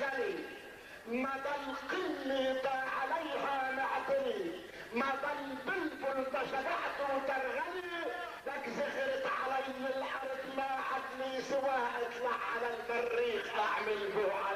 الجلي ضل القل عليها نعتني ما ضل بلبل تشبعت وترغلي لك زغرت علي الحرب ما عدلي سواء أطلع على المريخ أعمل بوعه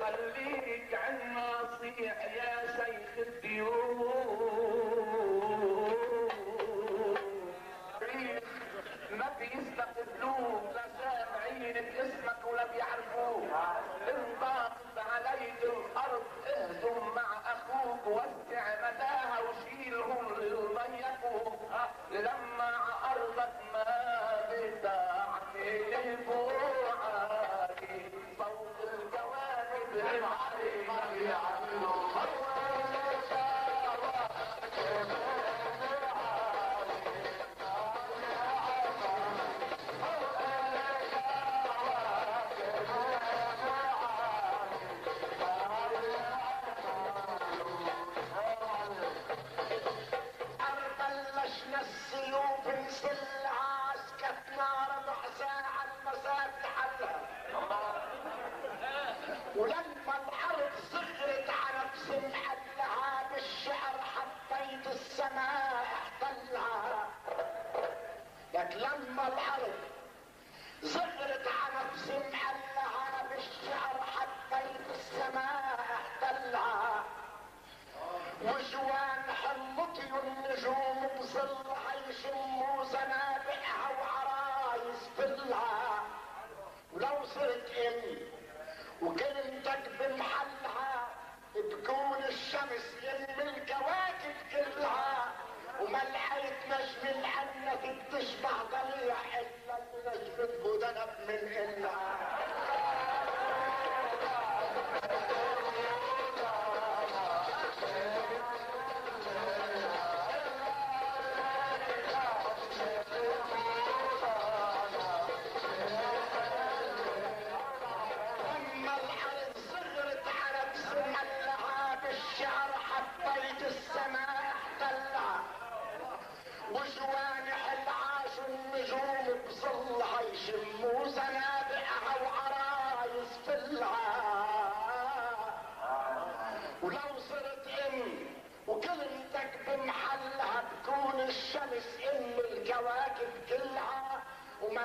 خليك عن نصيح يا شيخ الديوم حلتي النجوم بظلها يشموا زنابعها وعرايس فلها ولو صرت امي وكلمتك بمحلها تكون الشمس ام الكواكب كلها وما لحقت نجم الحنة بتشبع ضليع إلا اللي نجمته من إلها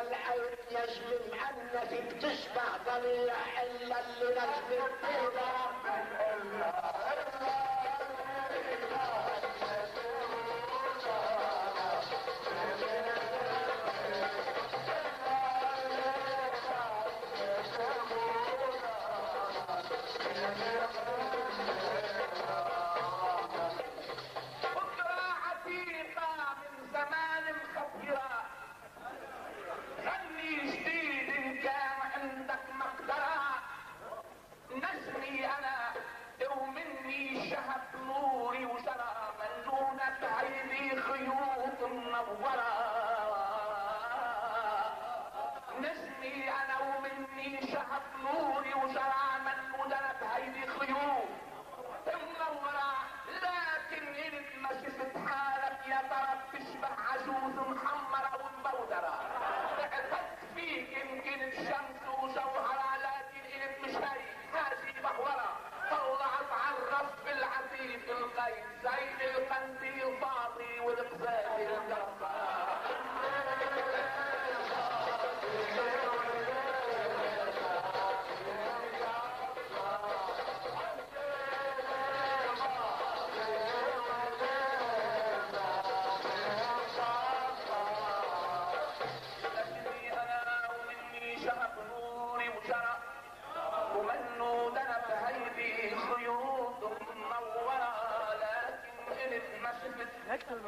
وما لقيت نجم معنف بتشبع ضليع الا اللي نجم الطيبه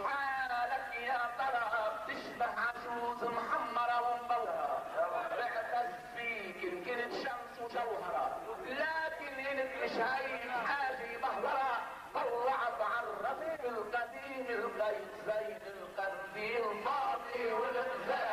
حالك يا ترى بتشبه عجوز محمرة ومبورة بعتز فيك ان كنت شمس وجوهرة لكن انت مش هي حاجة بهورة طلعت عرفت القديم القيد زي القنديل فاضي والغزال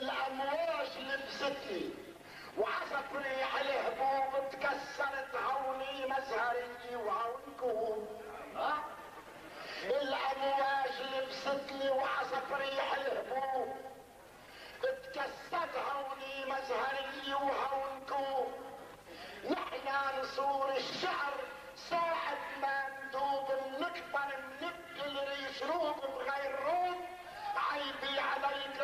الامواج لبستني وعزف ريح الهبوب تكسرت عوني مزهري وعونكم. الامواج لبستني وعزف ريح الهبوب اتكسرت عوني مزهري وهونكم نحن نصور الشعر ساعة ما ندوب نكبر نبكي الريش روب بغير روب. عيبي عليك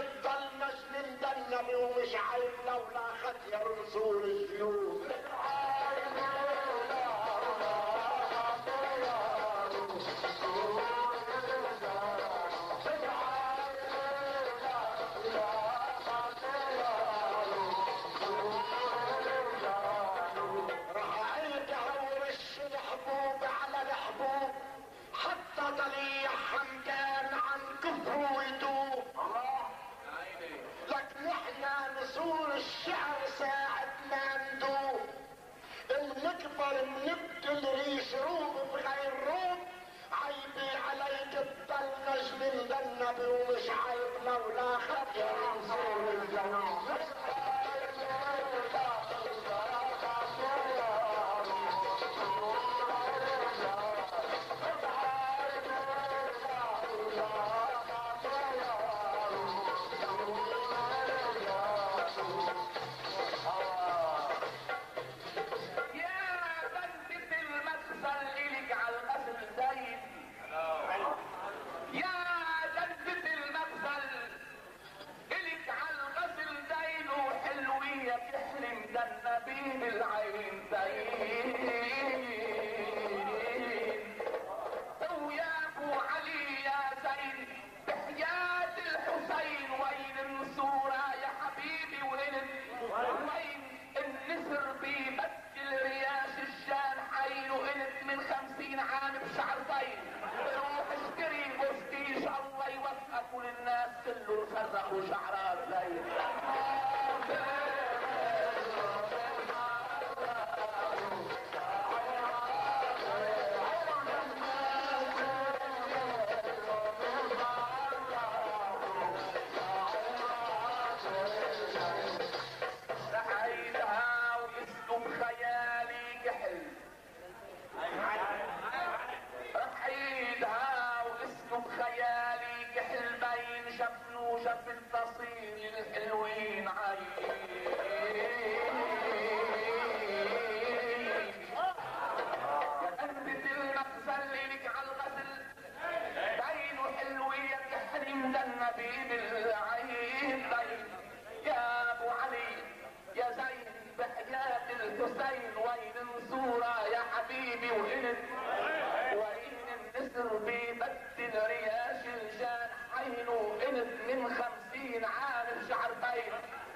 عام شعرتين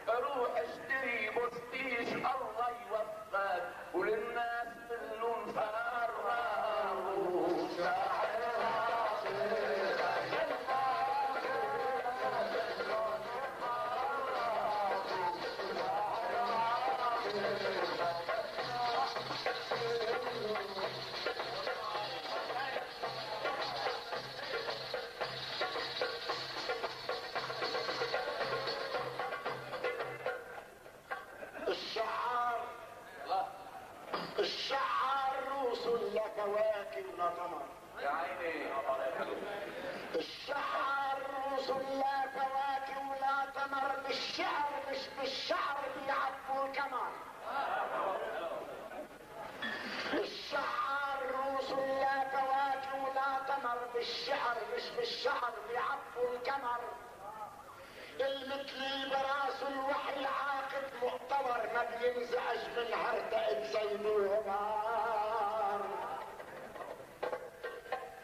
روح اشتري بوستيش الله يوفقك. وللناس قمر بالشعر مش بالشعر بيعبوا القمر الشعر روس لا كواكب ولا قمر بالشعر مش بالشعر بيعبوا القمر المثلي براس الوحي عاقد مؤتمر ما بينزعج من عرقة زيد وعمار.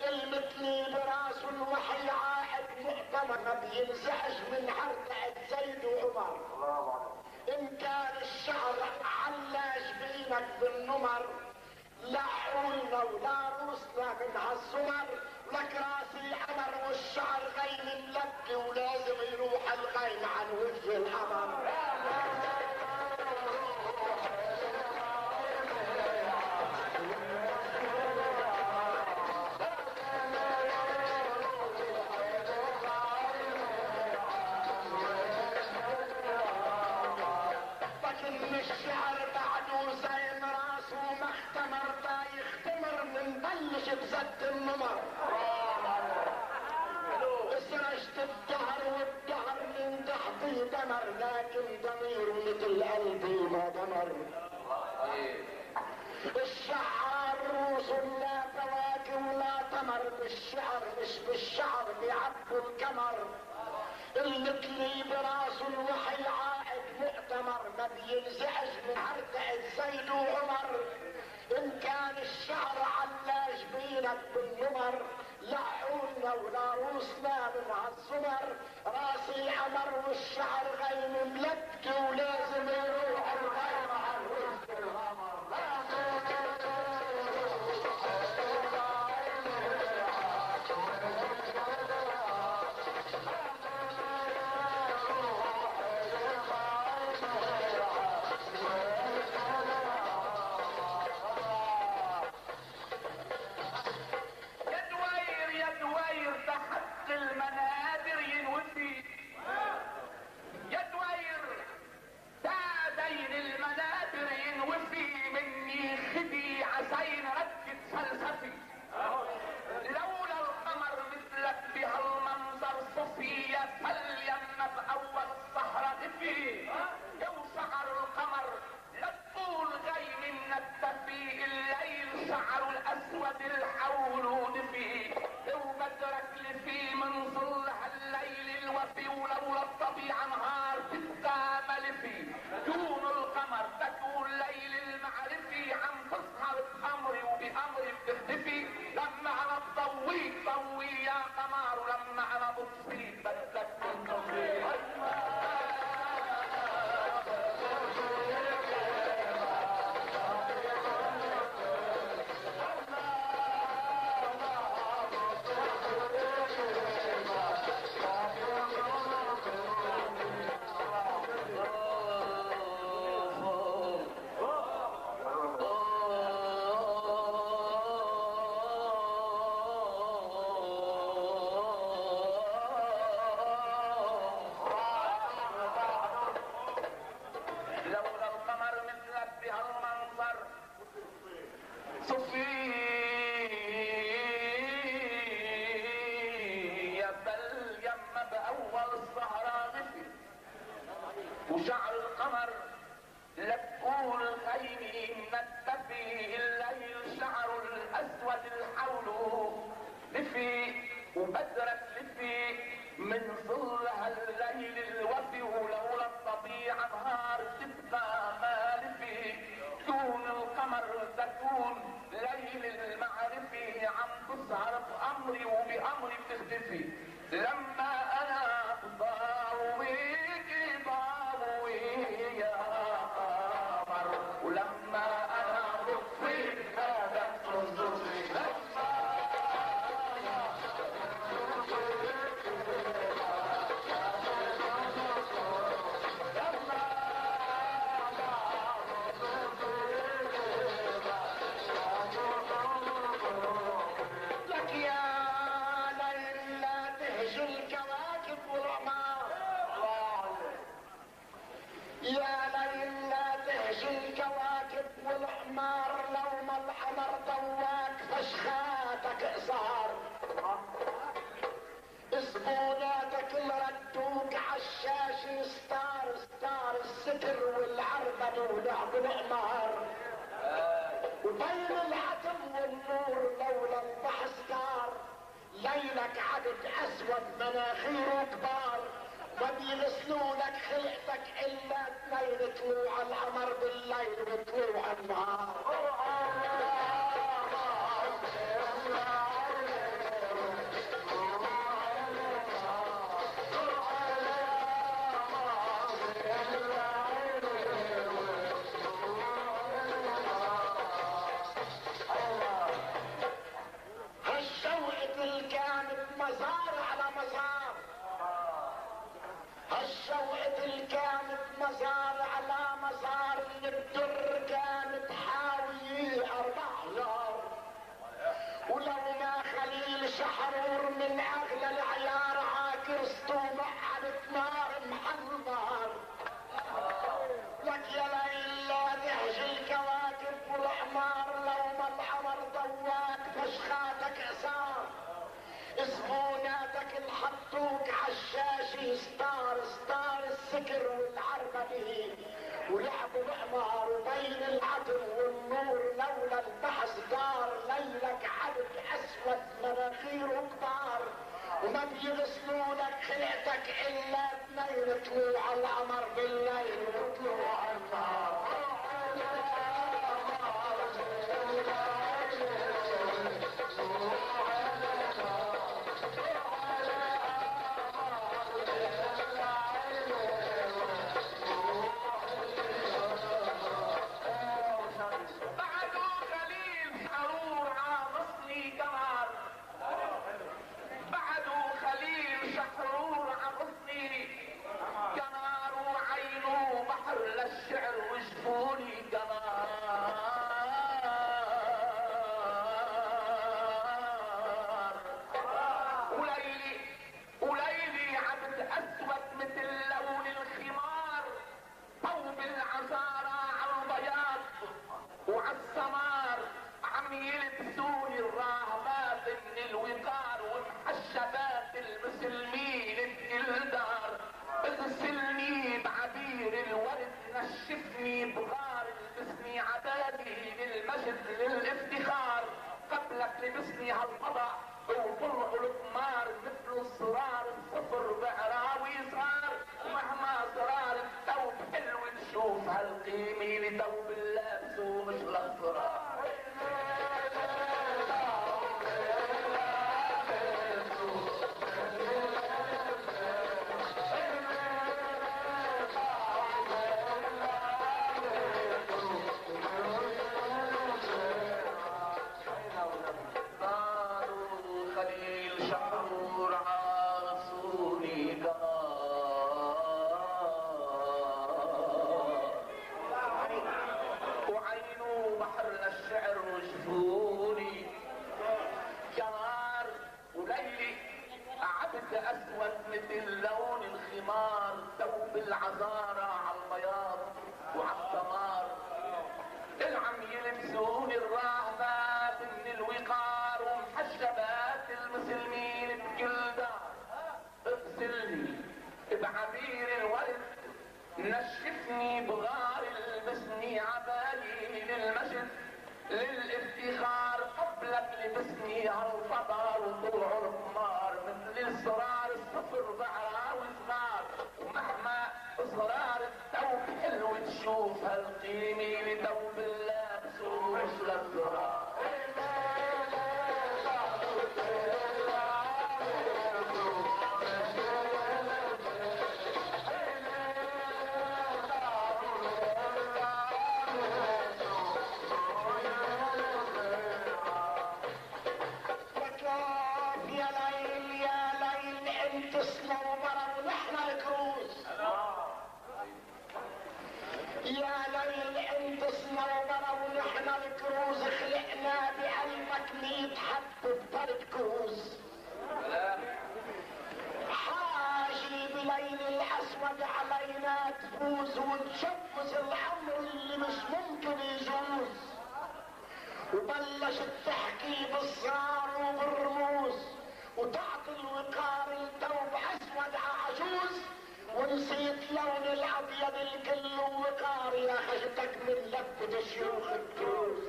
المثلي براس الوحي عاقد مؤتمر ما بينزعج من عرقة زيد وعمر. إن كان الشعر علاج بينك بالنمر لا حولنا ولا روسنا من هالسمر لك راسي قمر والشعر غيم ملك ولازم يروح الغيم عن وجه القمر قلبي ما دمر الشعر روس لا فواكه ولا تمر بالشعر مش بالشعر بيعبوا الكمر المثلي براس الوحي عائد مؤتمر ما بينزعج من عرقة زيد وعمر. إن كان الشعر علاج بينك بالنمر لا عولنا ولا روسنا من هالسمر راسي عمر والشعر غيم ملك ولازم يروح. يا ليل لا تهجي الكواكب والحمار لو ما الحمر دواك فشخاتك إصهار. زبوناتك لردوك عالشاشة ستار ستار الستر والعربد ولعب الحمار وبين العتم والنور لولا البحر ستار ليلك عدد أسود مناخيره كبار. لك خلقتك إلا اثنين طلوع القمر بالليل وطلوع النهار. زبوناتك الحطوك عالشاشة ستار ستار السكر والعربدة ولعبوا القمار وبين العطر والنور لولا البحث دار ليلك عدد أسود مناخيره كبار وما بيغسلوا لك خلقتك إلا اثنين طلوع القمر بالليل وطلوع النهار بغار البسني عبادي للمجد للافتخار. قبلك لبسني هالقضاء. صرار الثوب حلو تشوف هالقيمة لثوب اللابس ومش للزرار الكوز حاجي بليل الأسود علينا تفوز وتشمس الحمر اللي مش ممكن يجوز. وبلشت تحكي بالصار وبالرموز وتعطي الوقار الثوب أسود عجوز. ونسيت لون الأبيض الكل وقار يا حاجتك من لفه شيوخ الدروز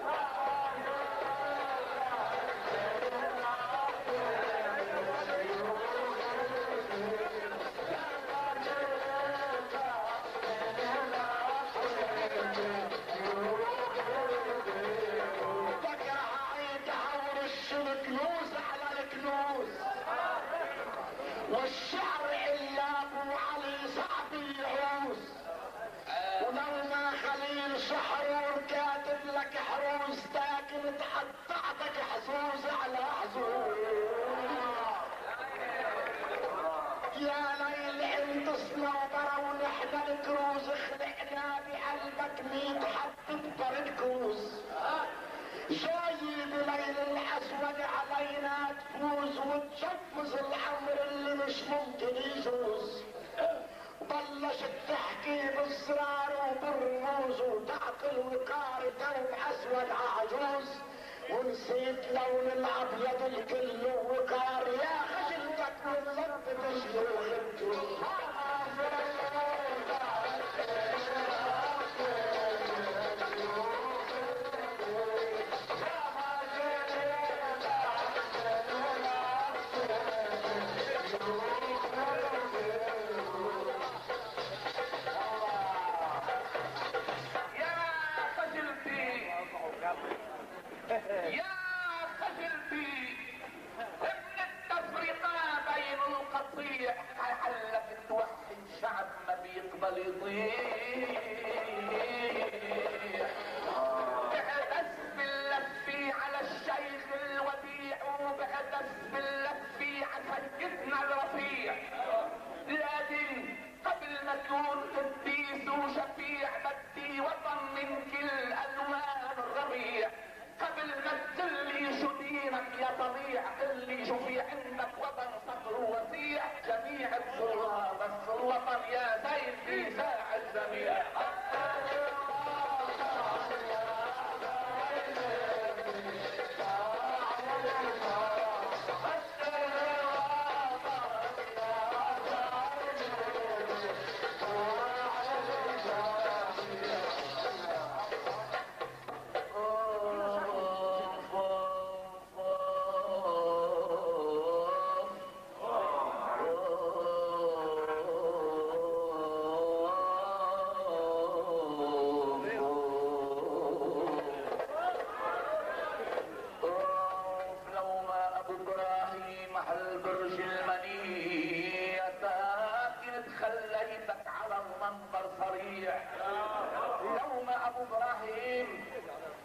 أبو إبراهيم.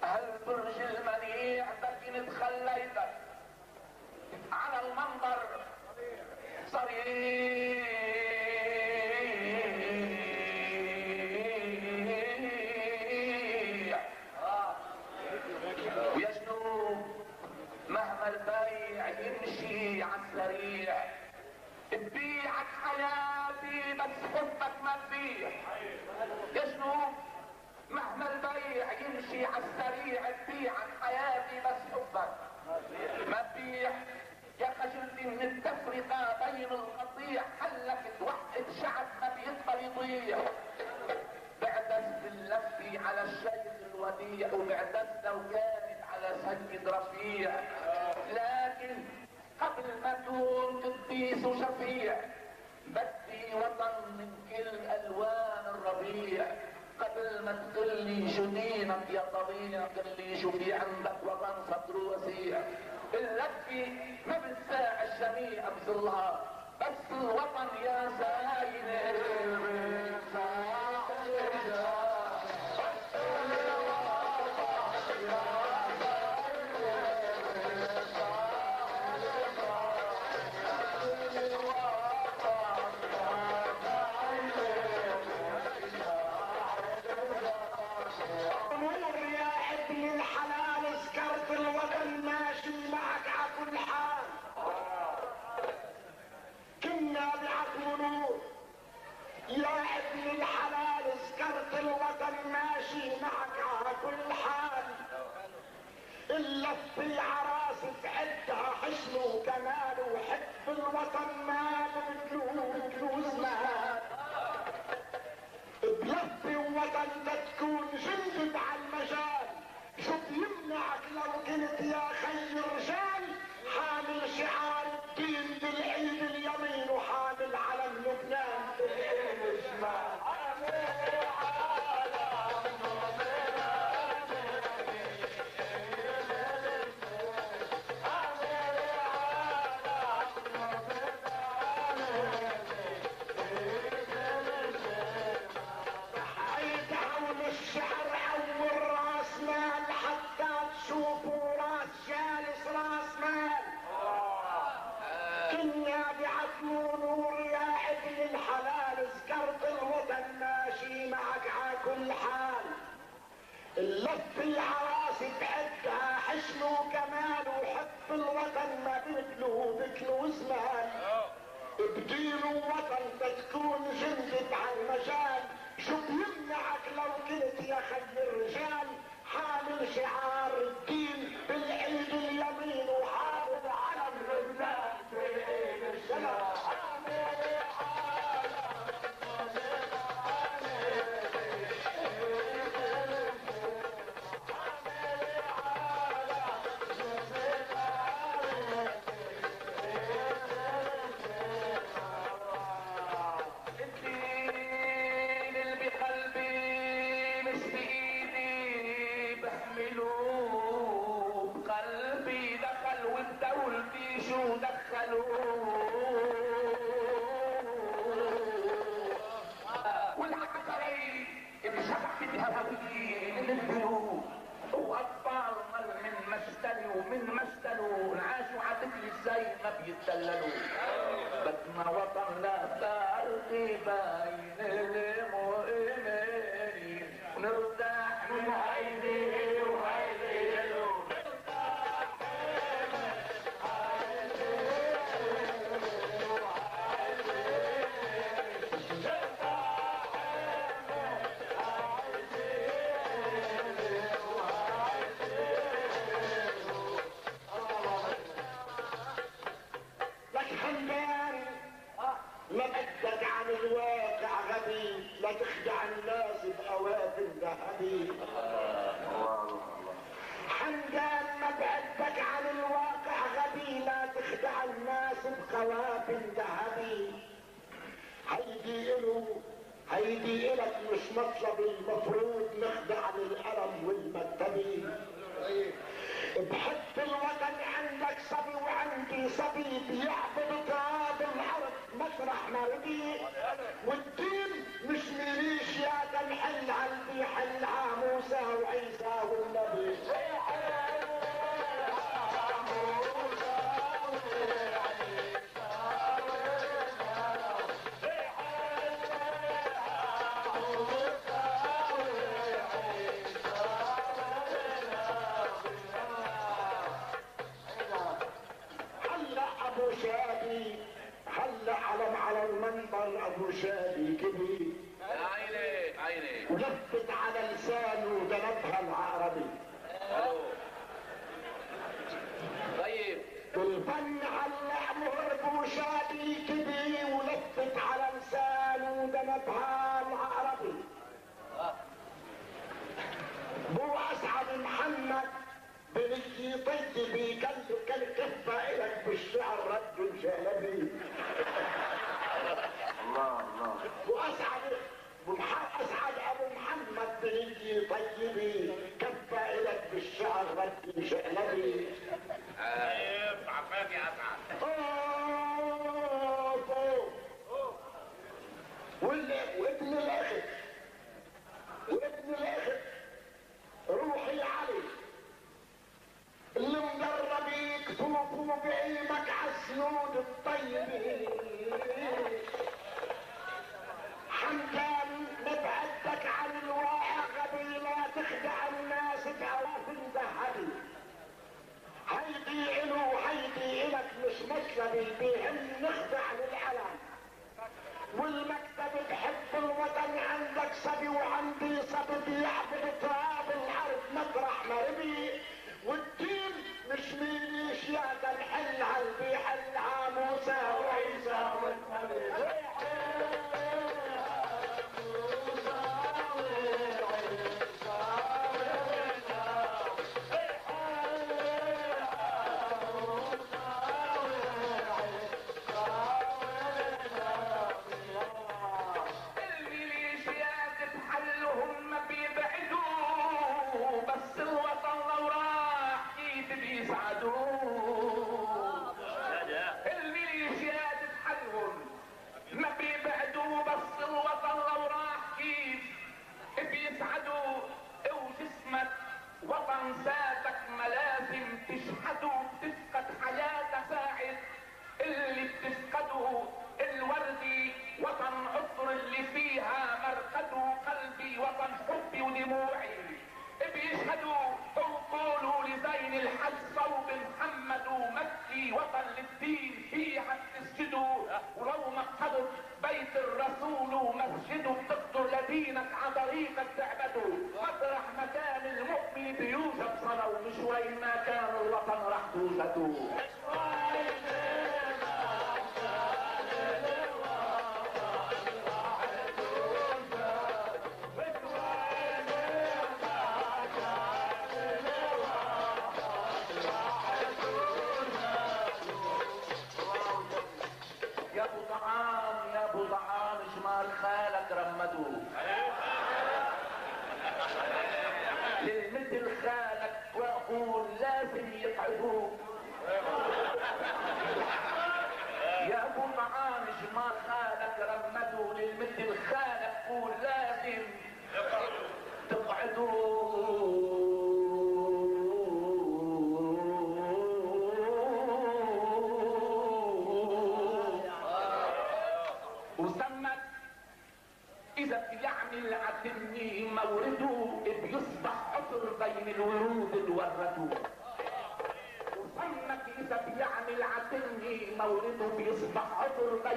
هل برج المنيع لكن تخليتك على المنظر صريح. امشي على السريع تبيع عن حياتي بس حبك ما تبيع يا خجلتي من التفرقة بين القطيع. حلك الوحد شعب ما بيقبل يضيع؟ بعتز اللفي على الشيخ الوديع وبعتز لو كانت على سيد رفيع. لكن قبل ما تكون قديس وشفيع بدي وطن من كل ألوان الربيع. قبل ما تقلي جنين يا طبيعي قلي شو في عندك وطن صدر وسيع. اللفة ما بتساع الجميع بظلها بس الوطن يا زايد اللف راسي بحدها حسن وكمال وحب الوطن ما بيتلو بكله زمان بدين ووطن تكون جندت على المجال شو بيمنعك لو كنت يا خي الرجال؟ حامل شعار طلع اللعب هرب وشادي كبي ولفت على لسانه ودمبها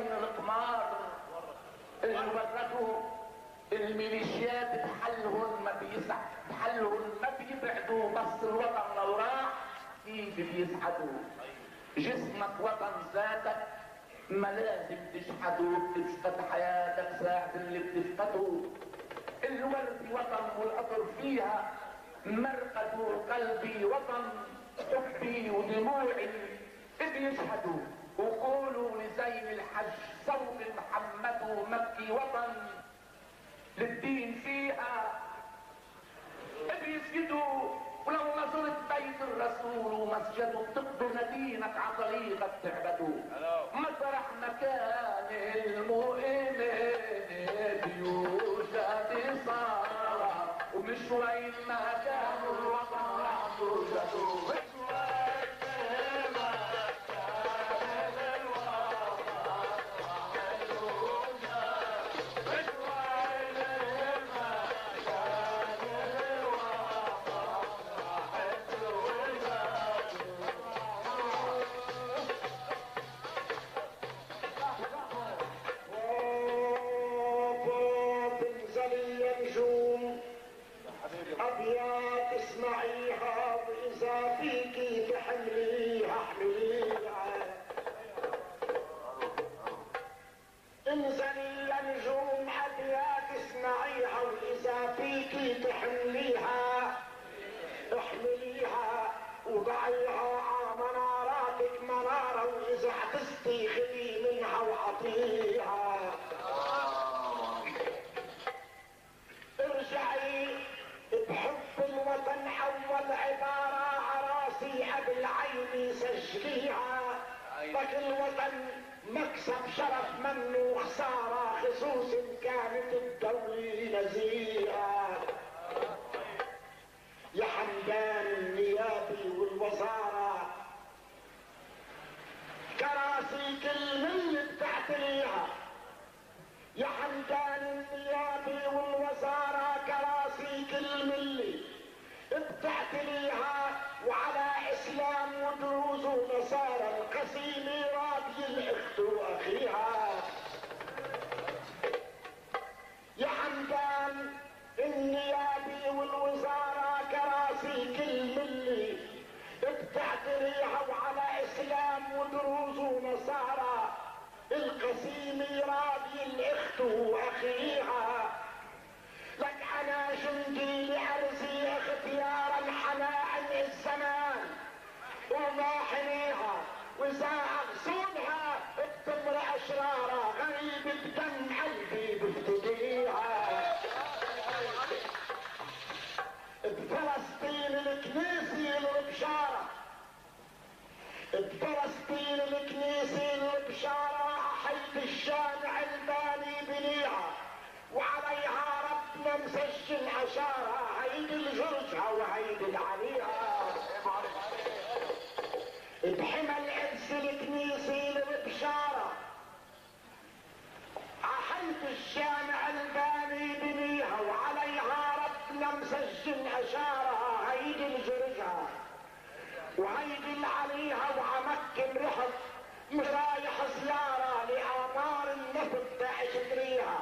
بين القمار الوردوا الميليشيات بحلهم ما بيسع بحلهم ما بيبعدوا بس الوطن لو راح كيف بيسعدوا؟ جسمك وطن ذاتك ما لازم تشحده وتسقط حياتك ساعة اللي بتفقده الورد وطن والقطر فيها مرقد قلبي وطن حبي ودموعي بيشهدوا وقولوا لزين الحج صوت محمد ومكي وطن للدين فيها. بيسجدوا ولو ما زرت بيت الرسول ومسجده بتقضوا دينك على طريقك تعبدوا مطرح مكان المؤمن بيوجد صار ومش وين ما كان الوطن راح قبل عيني سجليها لك الوطن مكسب شرف منه خسارة خصوص إن كانت الدولة نزيهة يا حمدان النيابي والوزارة كراسي كل من بتعتريها يا حمدان النيابي والوزارة كراسي كل ملي بتعتليها وعلى اسلام ودروز ونصارى القسيم راضي الإخت وأخيها. يا حمدان النيابي والوزارة كراسي كل ملي بتعتريها وعلى إسلام ودروز ونصارى القسيم راضي الإخت وأخيها. لك أنا جندي حناعن الزمان وضاحنيها واذا اغصونها بتمر اشرارا غريب بدم قلبي بفتديها. بفلسطين الكنيسة البشارة بفلسطين الكنيسة البشارة حيث الشامع الباني بنيها وعليها ربنا مسجل عشارة هيدي الجرجها وهيدي العليها بحمى القدس الكنيسة البشارة حيث الشامع الباني بنيها عشارة هيدي الجرجها وهيدي اللي عليها وعمكن رحت مش رايح زيارة لآثار النفط تأجريها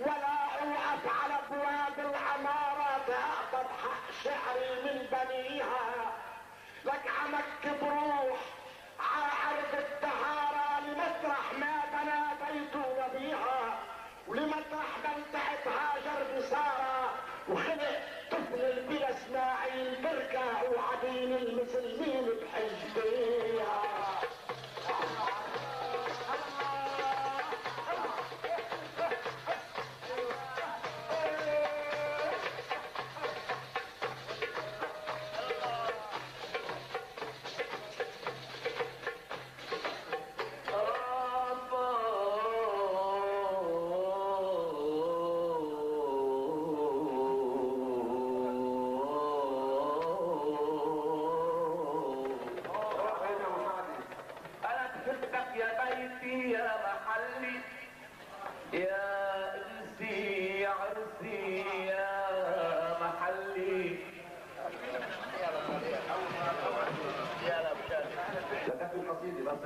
ولا أوقف على أبواب العمارة تأخذ حق شعري من بنيها. لك عمك بروح عرض الطهارة لمطرح day.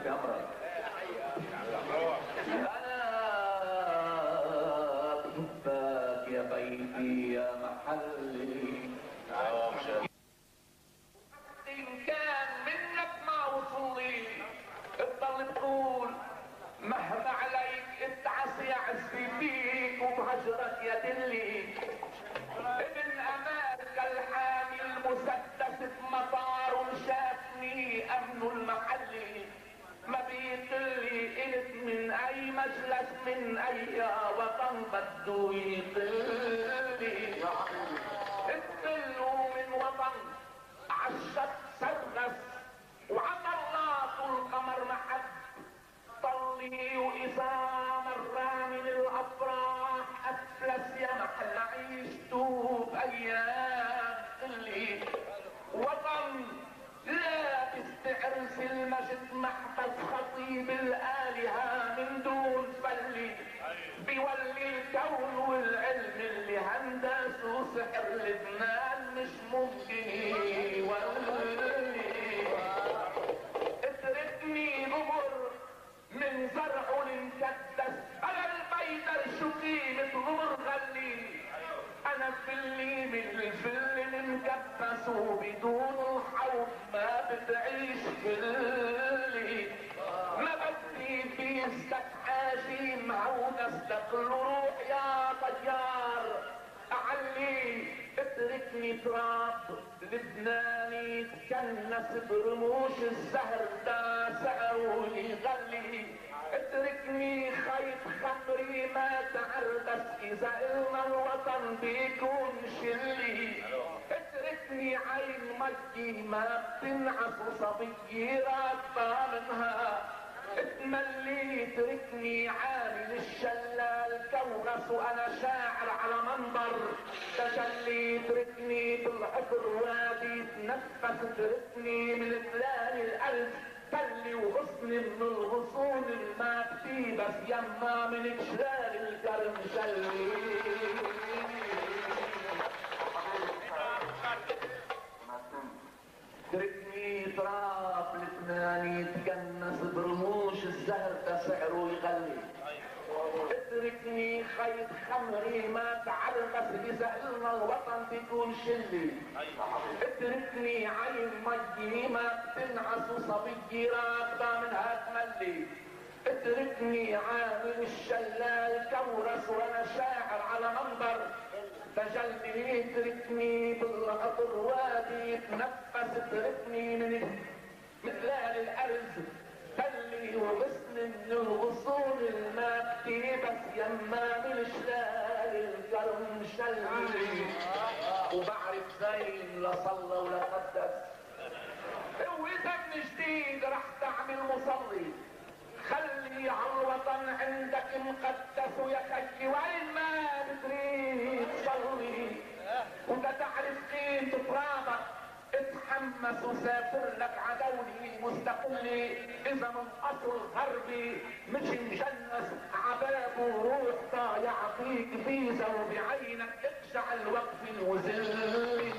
Gracias. الكون والعلم اللي هندس وسحر لبنان مش ممكن يولي. اتركني غبر من زرعه المكدس أنا البيدر شو قيمة غبر غلي. أنا فلي من الفل المكبس وبدون الحوض ما بتعيش فلي في استكحاشي معود استقل روح يا طيار. أعلي اتركني تراب. لبناني تكنس برموش الزهر. دا سعره يغلي اتركني خيط خمري. ما تعربس إذا إلنا الوطن بيكون شلي. اتركني عين مجي ما بتنعس وصبي راكبة منها. اتملي اتركني عامل الشلال كونس وأنا شاعر على منبر. تجلي اتركني بالحفر وادي تنفس اتركني من تلال الألف. تلي وغصن من الغصون ما بس يما من جلال الكرم شلي تركني تراب لبناني يتكنس برموش الزهر تسعره يغلي. اتركني خيط خمري ما تعربس بسألنا الوطن تكون شلي. اتركني عين مجي ما بتنعس وصبي راكبة منها تملي اتركني عامل الشلال كورس وأنا شاعر على منبر. تجلي اتركني بالقطر وادي يتنفس اتركني من مثلال الأرز. تلي وغصن من الغصون الماء بس يما من شلال الكرم شلي وبعرف زين لا صلى ولا قدس واذا من جديد رح تعمل مصلي. خلي على الوطن عندك مقدس ويا خي وين ما بتريد تصلي وانت تعرف قيمة ترابك اتحمس وسافر لك عدوني مستقلي إذا من أصل غربي مش مجنس عبابه روح يعطيك فيزا وبعينك اقشع الوقف وزلي